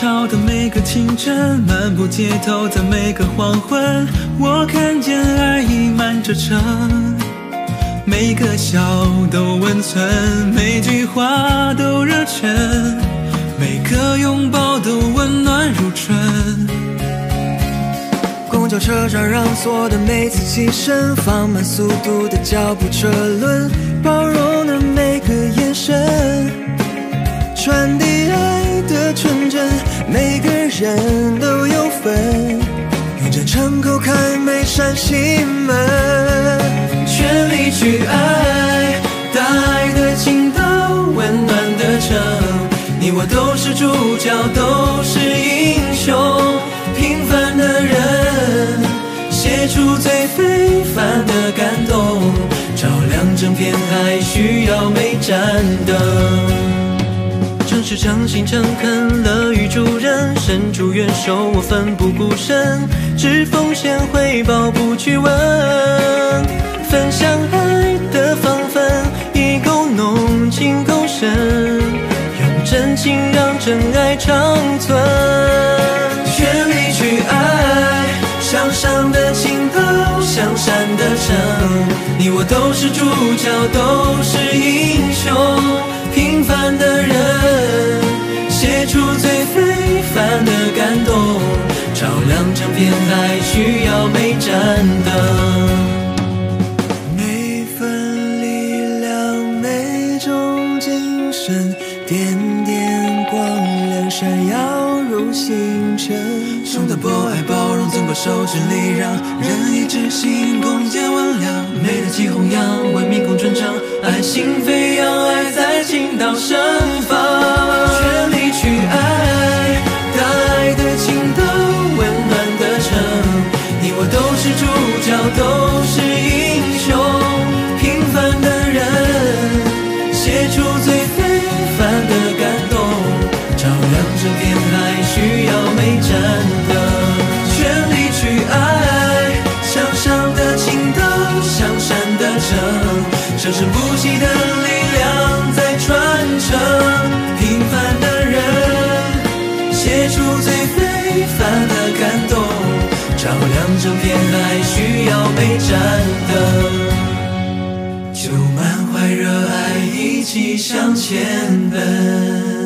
的每个清晨，漫步街头，在每个黄昏，我看见爱溢满这城。每个笑都温存，每句话都热忱，每个拥抱都温暖如春。公交车上让座的每次起身，放慢速度的脚步车轮，包容的每个眼神，传递爱，人都有份，用真诚叩开每扇心门，全力去爱，大爱的倾倒，温暖的城，你我都是主角，都是英雄，平凡的人，写出最非凡的感动，照亮整片海，需要每盏灯。是、诚心、诚恳，乐于助人，伸出援手，我奋不顾身，只奉献回报不去问，分享爱的方分，以够浓情够深，用真情让真爱长存，全力去爱，向上的倾倒，向善的诚，你我都是主角，都是英雄。平凡的人，亮整片海，需要每盏灯。每份力量，每种精神，点点光亮闪耀如星辰。兄的。博爱包容，怎把手全力让仁义之心，共建万良。美的。起弘扬，文明共传承，爱心飞扬，爱在倾倒盛生生不息的力量在传承，平凡的人，写出最非凡的感动，照亮整片海，需要每盏灯，就满怀热爱，一起向前奔。